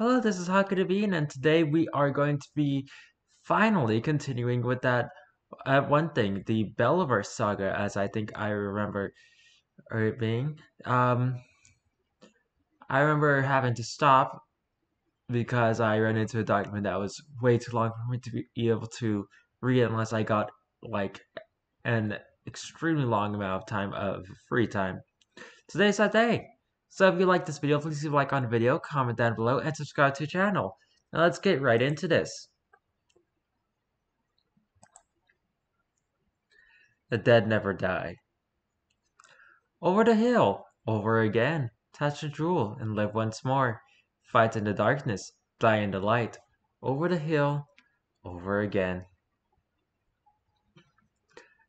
Hello, this is Bean, and today we are going to be finally continuing with that uh, one thing, the Bellerverse saga, as I think I remember it being. Um, I remember having to stop because I ran into a document that was way too long for me to be able to read unless I got like an extremely long amount of time of free time. Today's that day. So if you like this video, please leave a like on the video, comment down below, and subscribe to the channel. Now let's get right into this. The dead never die. Over the hill, over again, touch the jewel and live once more. Fight in the darkness, die in the light. Over the hill, over again.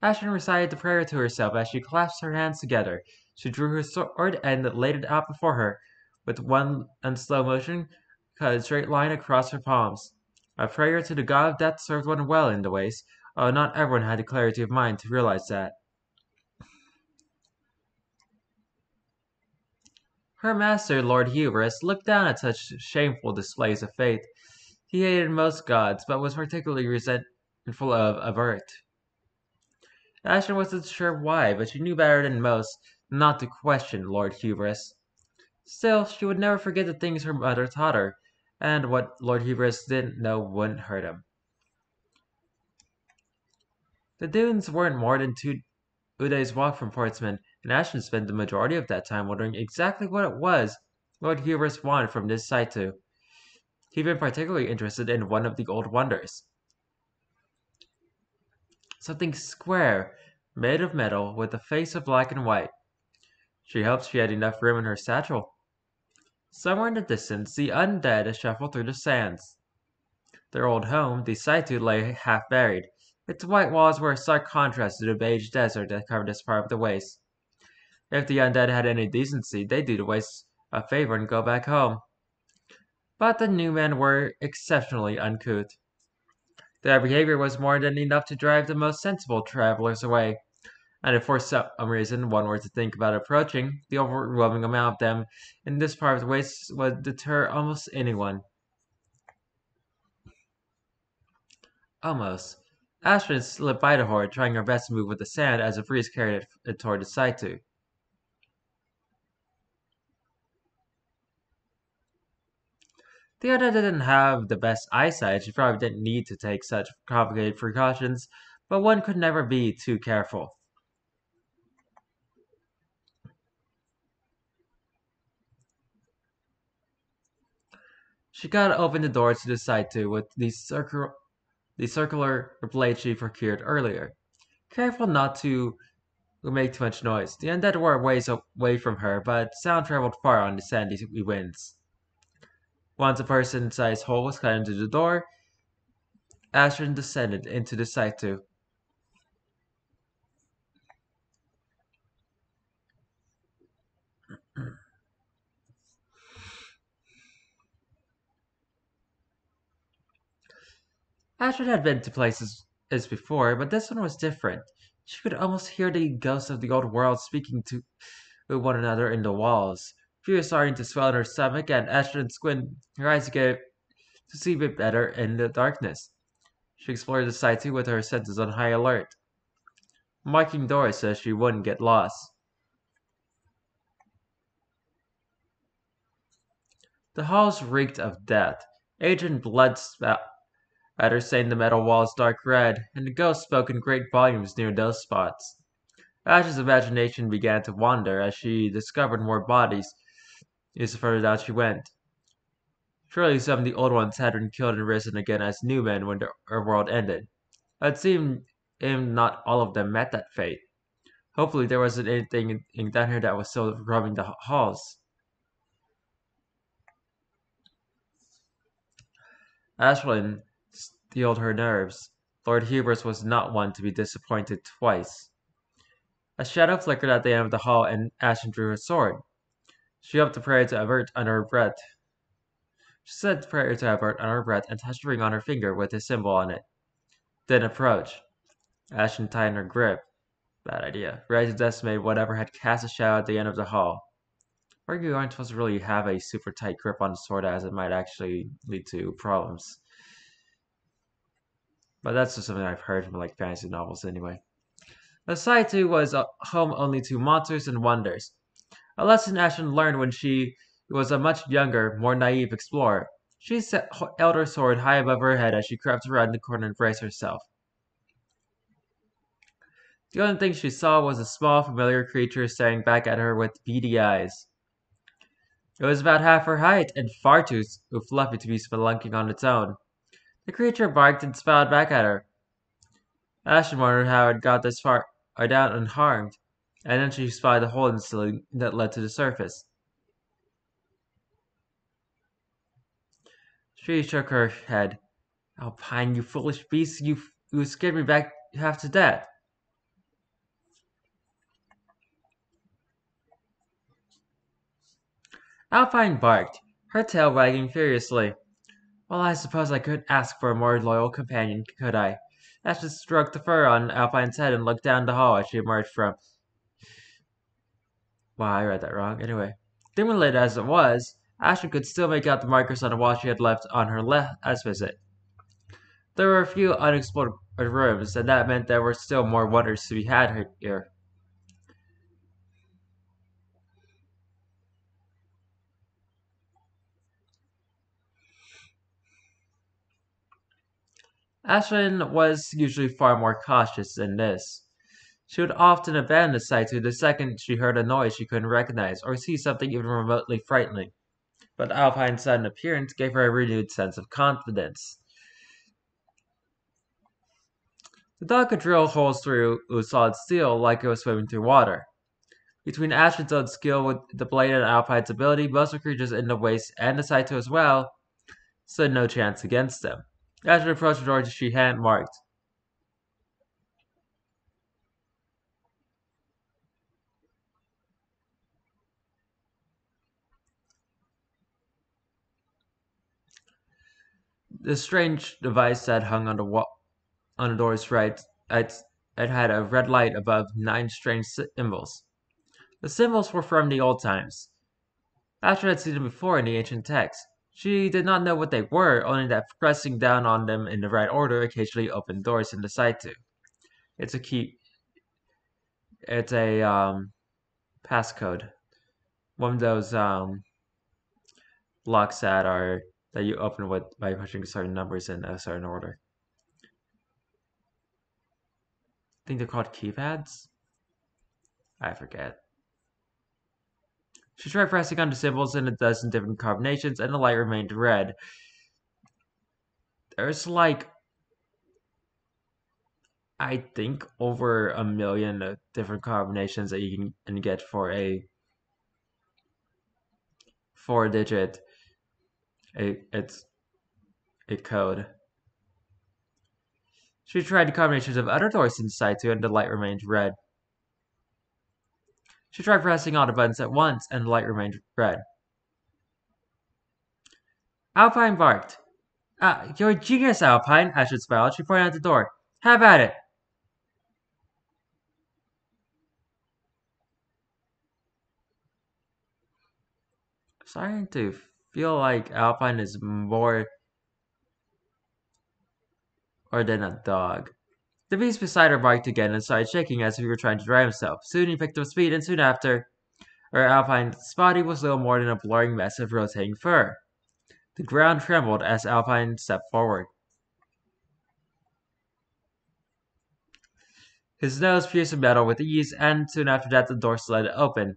Ashton recited the prayer to herself as she clasped her hands together. She drew her sword and laid it out before her. With one and slow motion, cut a straight line across her palms. A prayer to the god of death served one well in the ways, although not everyone had the clarity of mind to realize that. Her master, Lord Hubris, looked down at such shameful displays of faith. He hated most gods, but was particularly resentful of Avert. Ashton wasn't sure why, but she knew better than most not to question Lord Hubris. Still, she would never forget the things her mother taught her, and what Lord Hubris didn't know wouldn't hurt him. The dunes weren't more than two days' walk from Portsmouth, and Ashton spent the majority of that time wondering exactly what it was Lord Hubris wanted from this Saito. He'd been particularly interested in one of the old wonders, something square, made of metal, with a face of black and white. She hoped she had enough room in her satchel. Somewhere in the distance, the undead shuffled through the sands. Their old home, the Saito, lay half buried. Its white walls were a stark contrast to the beige desert that covered this part of the waste. If the undead had any decency, they'd do the waste a favor and go back home. But the new men were exceptionally uncouth. Their behavior was more than enough to drive the most sensible travelers away. And for some reason one were to think about approaching, the overwhelming amount of them in this part of the waste would deter almost anyone. Almost. Astrid slipped by the horde, trying her best to move with the sand as the breeze carried it toward the Saito. Theodore didn't have the best eyesight, she probably didn't need to take such complicated precautions, but one could never be too careful. She got open the door to the Saito with the, circular, the circular blade she procured earlier. Careful not to make too much noise. The undead were ways away from her, but sound traveled far on the sandy winds. Once a person-sized hole was cut into the door, Ashton descended into the Saito. Astrid had been to places as before, but this one was different. She could almost hear the ghosts of the old world speaking to one another in the walls. Fear starting to swell in her stomach, and Astrid squinted her eyes to get to see a bit better in the darkness. She explored the Saito with her senses on high alert, marking doors so she wouldn't get lost. The halls reeked of death. Age and blood spatter stained the metal walls dark red, and the ghosts spoke in great volumes near those spots. Ash's imagination began to wander as she discovered more bodies the further down she went. Surely some of the old ones had been killed and risen again as new men when their world ended. It seemed him not all of them met that fate. Hopefully there wasn't anything in, down here that was still roaming the halls. Ashlyn steeled her nerves. Lord Hubris was not one to be disappointed twice. A shadow flickered at the end of the hall, and Ashlyn drew her sword. She hoped to pray to Avert under her breath. She said prayer to Avert under her breath and touched a ring on her finger with his symbol on it. Then approach. Ashton tightened her grip. Bad idea. Ready to decimate whatever had cast a shadow at the end of the hall. Or you aren't supposed to really have a super tight grip on the sword as it might actually lead to problems. But that's just something I've heard from like fantasy novels anyway. The Saitu was uh, home only to monsters and wonders. A lesson Ashlyn learned when she was a much younger, more naive explorer. She held her sword high above her head as she crept around the corner and braced herself. The only thing she saw was a small, familiar creature staring back at her with beady eyes. It was about half her height and far too fluffy to be spelunking on its own. The creature barked and smiled back at her. Ashlyn wondered how it got this far down unharmed, and then she spied the hole in the ceiling that led to the surface. She shook her head. Alpine, you foolish beast, you, you scared me back half to death. Alpine barked, her tail wagging furiously. Well, I suppose I couldn't ask for a more loyal companion, could I? Ashlyn stroked the fur on Alpine's head and looked down the hall as she emerged from. Wow, I read that wrong. Anyway, dimly lit as it was, Ashton could still make out the markers on the wall she had left on her last visit. There were a few unexplored rooms, and that meant there were still more wonders to be had here. Ashlyn was usually far more cautious than this. She would often abandon the Saitu the second she heard a noise she couldn't recognize or see something even remotely frightening. But Alpine's sudden appearance gave her a renewed sense of confidence. The dog could drill holes through solid steel like it was swimming through water. Between Ashlyn's own skill with the blade and Alpine's ability, most creatures in the waste and the Saitu as well stood no chance against them. Approached the door, she hand marked. The strange device that hung on the wall, on the door's right, it, it had a red light above nine strange symbols. The symbols were from the old times. Ashlyn had seen them before in the ancient text. She did not know what they were, only that pressing down on them in the right order occasionally opened doors in the Saitu. It's a key. It's a um, passcode. One of those um, blocks that are that you open with by pushing certain numbers in a certain order. I think they're called keypads. I forget. She tried pressing on the symbols in a dozen different combinations, and the light remained red. There's like, I think, over a million different combinations that you can get for a four digit a it's a code. She tried combinations of other doors inside too, and the light remained red. She tried pressing all the buttons at once, and the light remained red. Alpine barked. Ah, you're a genius, Alpine, Ashlyn smiled. She pointed out the door. Have at it. Starting to feel like Alpine is more or than a dog. The beast beside her barked again and started shaking as if he were trying to dry himself. Soon he picked up speed, and soon after, her Alpine's body was little more than a blurring mess of rotating fur. The ground trembled as Alpine stepped forward. His nose pierced the metal with ease, and soon after that the door slid open.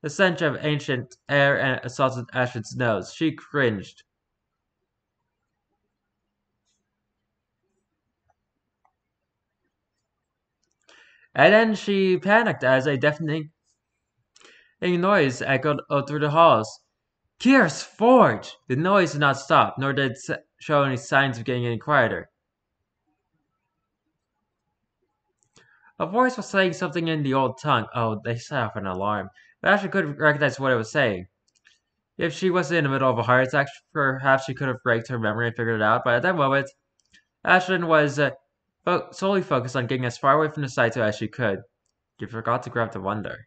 The stench of ancient air and assaulted Ashlyn's nose. She cringed. And then she panicked as a deafening noise echoed through the halls. Kier's Forge! The noise did not stop, nor did it show any signs of getting any quieter. A voice was saying something in the old tongue. Oh, they set off an alarm. But Ashlyn couldn't recognize what it was saying. If she wasn't in the middle of a heart attack, perhaps she could have raked her memory and figured it out, but at that moment, Ashlyn was uh, but solely focused on getting as far away from the Saito as she could. You forgot to grab the wonder.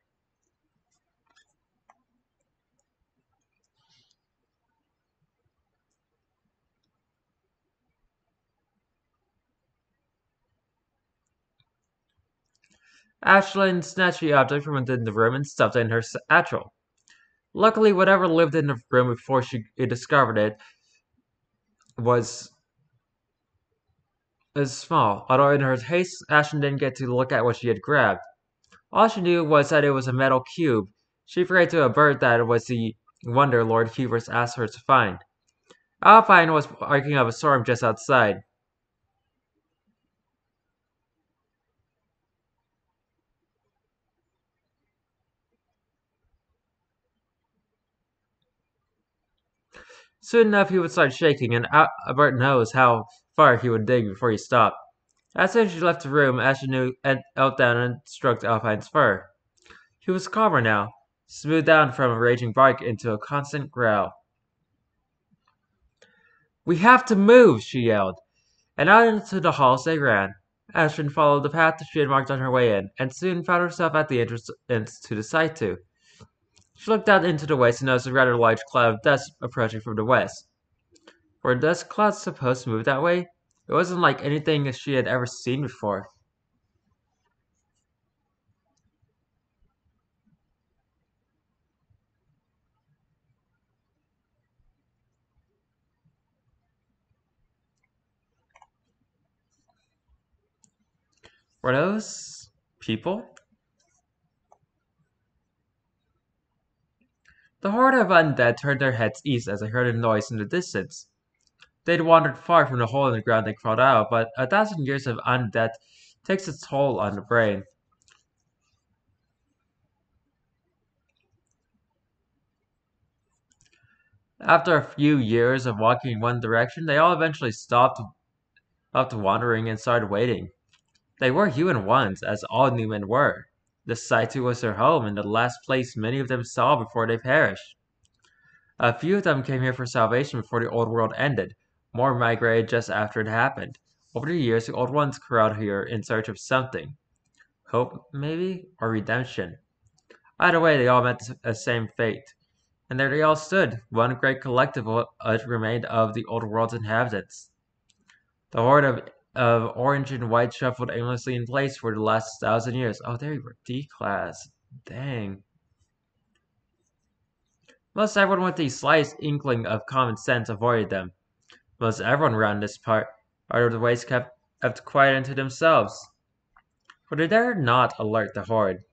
Ashlyn snatched the object from within the room and stuffed it in her satchel. Luckily, whatever lived in the room before she discovered it was is small, although in her haste, Ashton didn't get to look at what she had grabbed. All she knew was that it was a metal cube. She forgot to avert that it was the wonder Lord Hubris asked her to find. Alpine was barking up a storm just outside. Soon enough, he would start shaking, and Albert knows how far he would dig before he stopped. As soon as she left the room, Ashley knelt down and stroked Alpine's fur. He was calmer now, smoothed down from a raging bark into a constant growl. We have to move, she yelled, and out into the halls they ran. Ashlyn followed the path she had marked on her way in, and soon found herself at the entrance to the site too. She looked out into the west and noticed a rather large cloud of dust approaching from the west. Were dust clouds supposed to move that way? It wasn't like anything she had ever seen before. Were those people? The horde of undead turned their heads east as they heard a noise in the distance. They'd wandered far from the hole in the ground they crawled out, but a thousand years of undead takes its toll on the brain. After a few years of walking in one direction, they all eventually stopped, stopped wandering and started waiting. They were human ones, as all new men were. The Saitu was their home and the last place many of them saw before they perished. A few of them came here for salvation before the old world ended. More migrated just after it happened. Over the years, the old ones crowd here in search of something. Hope, maybe? Or redemption. Either way, they all met the same fate. And there they all stood, one great collective uh, remained of the old world's inhabitants. The horde of of orange and white shuffled aimlessly in place for the last thousand years. Oh, there you were D-class. Dang. Most everyone with the slightest inkling of common sense avoided them. Most everyone around this part, of the ways kept, kept quiet unto themselves. For they dared not alert the horde.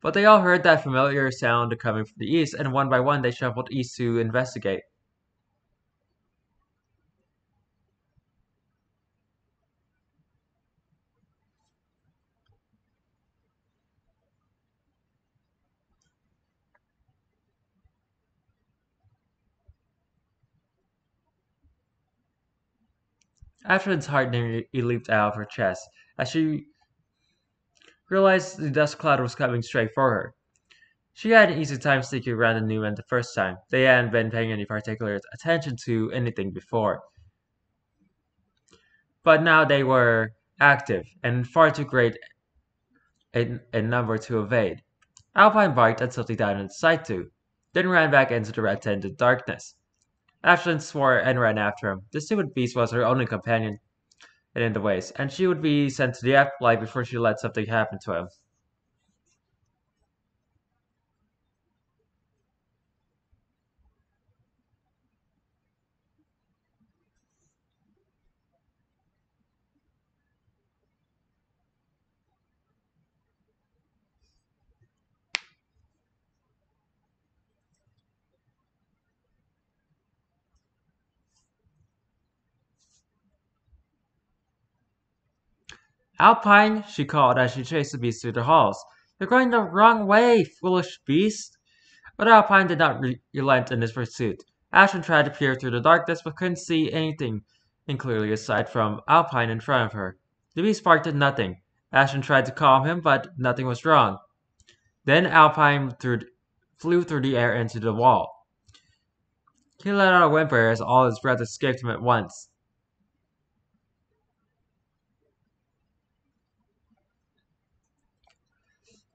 But they all heard that familiar sound coming from the east, and one by one they shuffled east to investigate. Ashlyn's heart it leaped out of her chest as she realized the dust cloud was coming straight for her. She had an easy time sneaking around the new men the first time. They hadn't been paying any particular attention to anything before. But now they were active and far too great in number to evade. Alpine barked and tilted down in sight too, then ran back into the red tinted darkness. Ashlyn swore and ran after him. The stupid beast was her only companion in the ways, and she would be sent to the afterlife before she let something happen to him. Alpine, she called as she chased the beast through the halls. You're going the wrong way, foolish beast. But Alpine did not re relent in his pursuit. Ashlyn tried to peer through the darkness, but couldn't see anything and clearly aside from Alpine in front of her. The beast barked at nothing. Ashlyn tried to calm him, but nothing was wrong. Then Alpine threw, flew through the air into the wall. He let out a whimper as all his breath escaped him at once.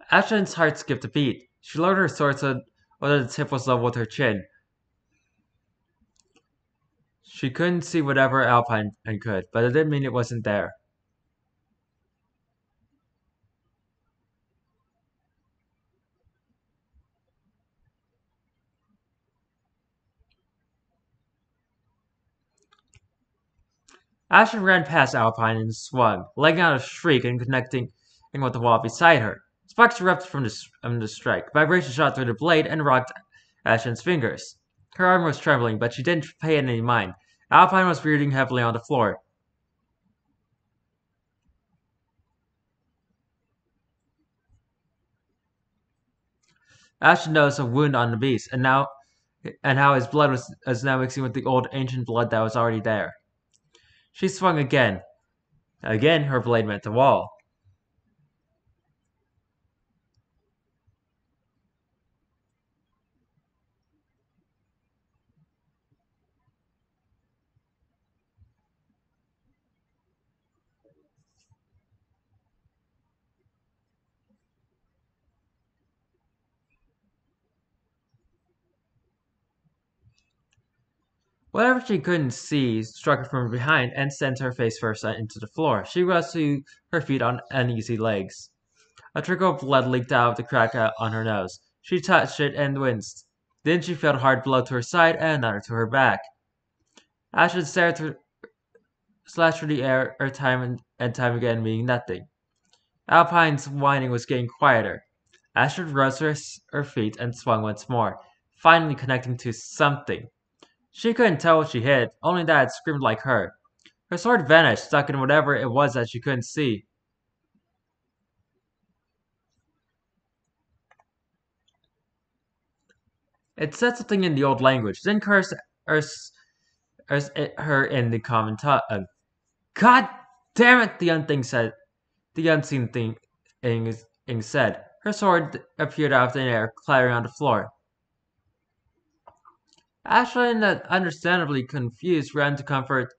Ashlyn's heart skipped a beat. She lowered her sword so that the tip was level with her chin. She couldn't see whatever Alpine and could, but it didn't mean it wasn't there. Ashton ran past Alpine and swung, letting out a shriek and connecting with the wall beside her. Sparks erupted from the, from the strike. Vibration shot through the blade and rocked Ashen's fingers. Her arm was trembling, but she didn't pay any mind. Alpine was breathing heavily on the floor. Ashen noticed a wound on the beast, and now and how his blood was, was now mixing with the old ancient blood that was already there. She swung again. Again her blade met the wall. Whatever she couldn't see struck her from behind and sent her face first into the floor. She rose to her feet on uneasy legs. A trickle of blood leaked out of the crack on her nose. She touched it and winced. Then she felt hard blow to her side and another to her back. Ashton stared through, slashed through the air, her time and, and time again meaning nothing. Alpine's whining was getting quieter. Ashton rose to her, her feet and swung once more, finally connecting to something. She couldn't tell what she hit, only that it screamed like her. Her sword vanished, stuck in whatever it was that she couldn't see. It said something in the old language, then cursed her, her in the common tongue. Uh, God damn it! The unseen said. The unseen thing, thing said. Her sword appeared out of the air, clattering on the floor. Ashton, understandably confused, ran to comfort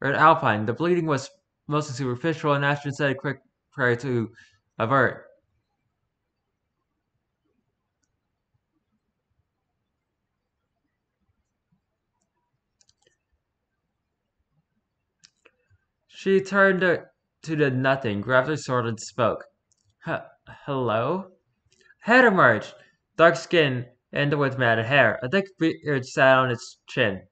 Red Alpine. The bleeding was mostly superficial, and Ashton said a quick prayer to avert. She turned to the nothing, grabbed her sword, and spoke. Hello? Head emerged, dark skin and with matted hair. A thick beard sat on its chin,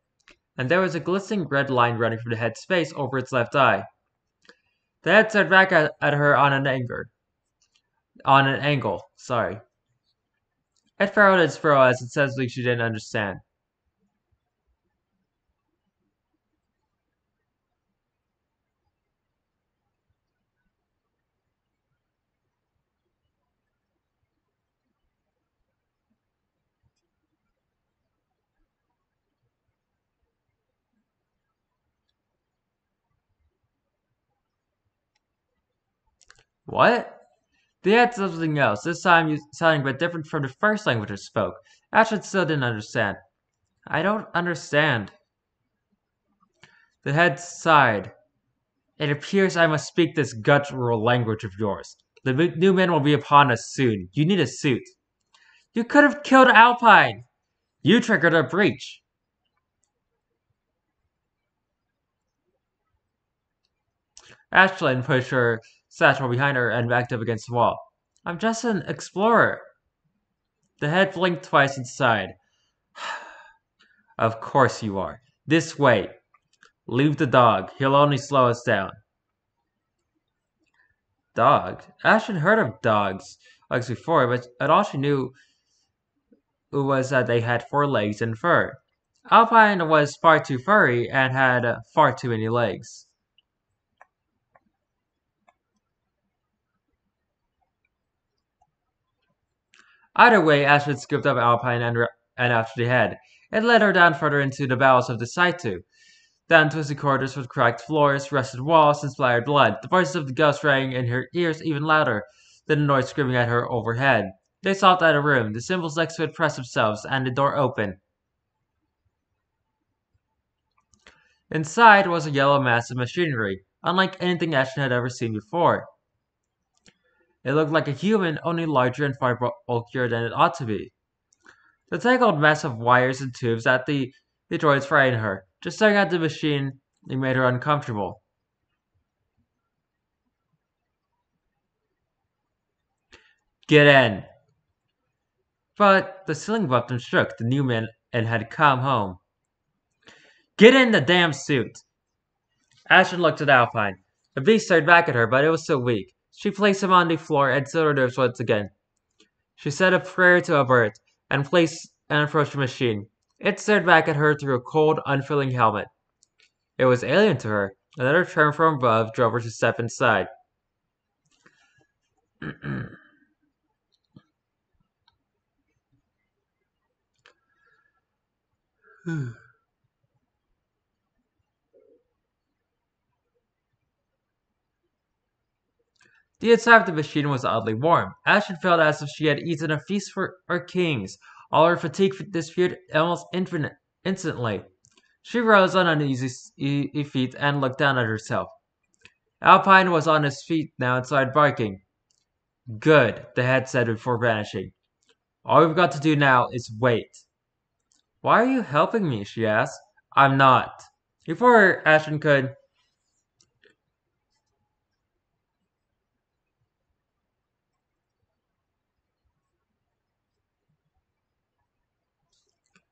and there was a glistening red line running from the head's face over its left eye. The head stared back at, at her on an anger. On an angle, sorry. It furrowed its furrow as it something she didn't understand. What? They had something else, this time sounding but different from the first language it spoke. Ashton still didn't understand. I don't understand. The head sighed. It appears I must speak this guttural language of yours. The new men will be upon us soon. You need a suit. You could have killed Alpine. You triggered a breach. Ashlyn pushed her satchel behind her and backed up against the wall. I'm just an explorer. The head blinked twice and sighed. of course you are. This way. Leave the dog. He'll only slow us down. Dog? Ashton heard of dogs dogs before, but at all she knew was that they had four legs and fur. Alpine was far too furry and had far too many legs. Either way, Ashton scooped up Alpine and, and after the head. It led her down further into the bowels of the Saitu. Down twisted corridors with cracked floors, rusted walls, and splattered blood. The voices of the ghosts rang in her ears even louder than the noise screaming at her overhead. They stopped at a room. The symbols next to it pressed themselves, and the door opened. Inside was a yellow mass of machinery, unlike anything Ashton had ever seen before. It looked like a human, only larger and far bulkier than it ought to be. The tangled mess of wires and tubes at the, the droids frightened her. Just staring at the machine, it made her uncomfortable. Get in! But the ceiling above them shook. The new man and had come home. Get in the damn suit! Ashton looked at Alpine. The beast stared back at her, but it was so weak. She placed him on the floor and sealed her once again. She said a prayer to avert and placed and approached the machine. It stared back at her through a cold, unfeeling helmet. It was alien to her. Another term from above drove her to step inside. The inside of the machine was oddly warm. Ashton felt as if she had eaten a feast for her kings. All her fatigue disappeared almost infinite, instantly. She rose on uneasy feet and looked down at herself. Alpine was on his feet now and started barking. Good, the head said before vanishing. All we've got to do now is wait. Why are you helping me? she asked. I'm not. Before Ashton could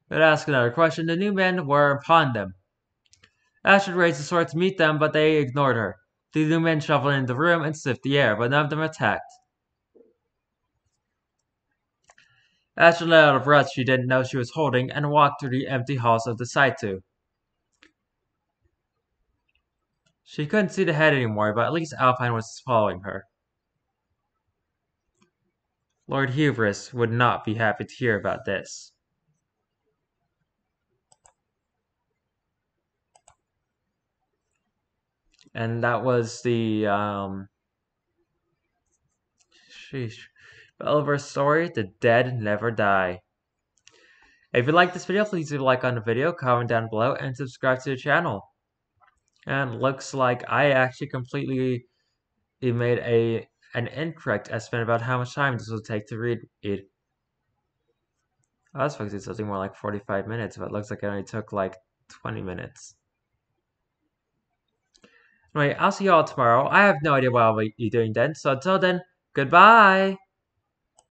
but ask another question, the new men were upon them. Ashton raised his sword to meet them, but they ignored her. The new men shuffled into the room and sniffed the air, but none of them attacked. Ashton let out a breath she didn't know she was holding and walked through the empty halls of the Saitu. She couldn't see the head anymore, but at least Alpine was following her. Lord Hubris would not be happy to hear about this. And that was the um sheesh. Bellerverse story the dead never die. If you like this video please leave a like on the video comment down below and subscribe to the channel. And looks like I actually completely made a an incorrect estimate about how much time this will take to read it. I was expecting something more like 45 minutes but it looks like it only took like 20 minutes Anyway, I'll see you all tomorrow. I have no idea what I'll be doing then. So until then, goodbye.